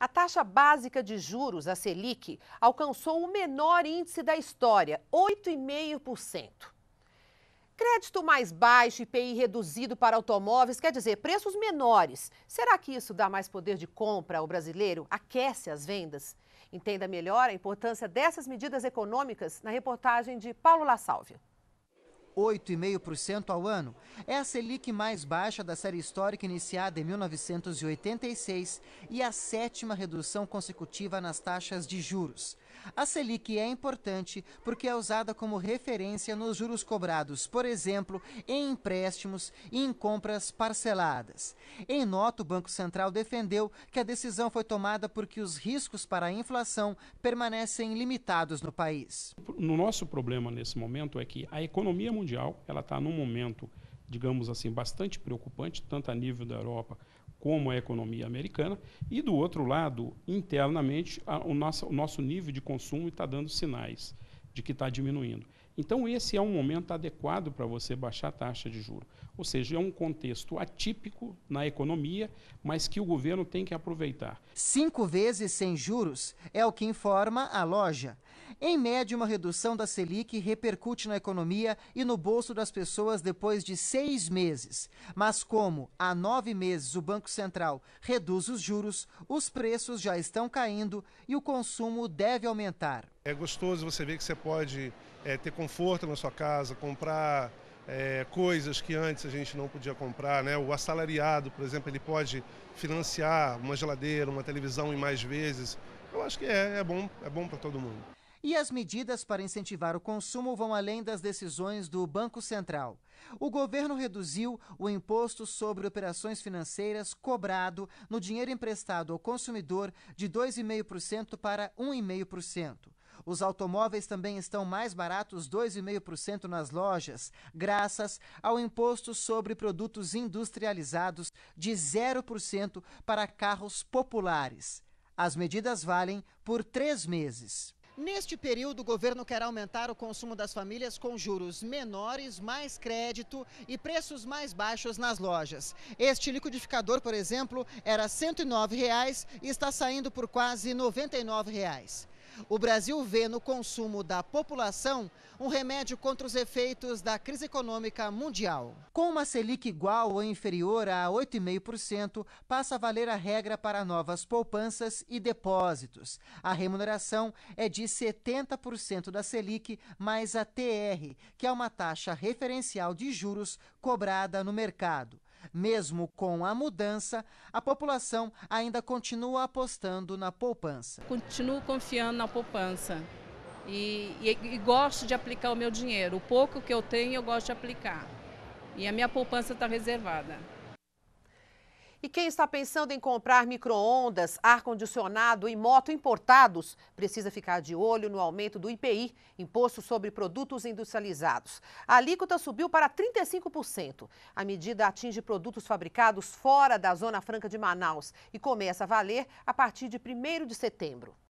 A taxa básica de juros, a Selic, alcançou o menor índice da história, 8,5%. Crédito mais baixo e IPI reduzido para automóveis quer dizer preços menores. Será que isso dá mais poder de compra ao brasileiro? Aquece as vendas? Entenda melhor a importância dessas medidas econômicas na reportagem de Paulo La. 8,5% ao ano. É a Selic mais baixa da série histórica iniciada em 1986 e a sétima redução consecutiva nas taxas de juros. A Selic é importante porque é usada como referência nos juros cobrados, por exemplo, em empréstimos e em compras parceladas. Em nota, o Banco Central defendeu que a decisão foi tomada porque os riscos para a inflação permanecem limitados no país. No nosso problema nesse momento é que a economia mundial ela está num momento digamos assim, bastante preocupante, tanto a nível da Europa como a economia americana, e do outro lado, internamente, a, o, nosso, o nosso nível de consumo está dando sinais de que está diminuindo. Então, esse é um momento adequado para você baixar a taxa de juro. Ou seja, é um contexto atípico na economia, mas que o governo tem que aproveitar. Cinco vezes sem juros é o que informa a loja. Em média, uma redução da Selic repercute na economia e no bolso das pessoas depois de seis meses. Mas, como há nove meses o Banco Central reduz os juros, os preços já estão caindo e o consumo deve aumentar. É gostoso você ver que você pode é, ter conforto na sua casa, comprar é, coisas que antes a gente não podia comprar. Né? O assalariado, por exemplo, ele pode financiar uma geladeira, uma televisão em mais vezes. Eu acho que é, é bom, é bom para todo mundo. E as medidas para incentivar o consumo vão além das decisões do Banco Central. O governo reduziu o imposto sobre operações financeiras cobrado no dinheiro emprestado ao consumidor de 2,5% para 1,5%. Os automóveis também estão mais baratos 2,5% nas lojas, graças ao imposto sobre produtos industrializados de 0% para carros populares. As medidas valem por três meses. Neste período, o governo quer aumentar o consumo das famílias com juros menores, mais crédito e preços mais baixos nas lojas. Este liquidificador, por exemplo, era 109 reais e está saindo por quase 99 reais. O Brasil vê no consumo da população um remédio contra os efeitos da crise econômica mundial. Com uma Selic igual ou inferior a 8,5%, passa a valer a regra para novas poupanças e depósitos. A remuneração é de 70% da Selic mais a TR, que é uma taxa referencial de juros cobrada no mercado. Mesmo com a mudança, a população ainda continua apostando na poupança. Continuo confiando na poupança e, e, e gosto de aplicar o meu dinheiro. O pouco que eu tenho, eu gosto de aplicar. E a minha poupança está reservada. E quem está pensando em comprar micro-ondas, ar-condicionado e moto importados, precisa ficar de olho no aumento do IPI, Imposto sobre Produtos Industrializados. A alíquota subiu para 35%. A medida atinge produtos fabricados fora da Zona Franca de Manaus e começa a valer a partir de 1 de setembro.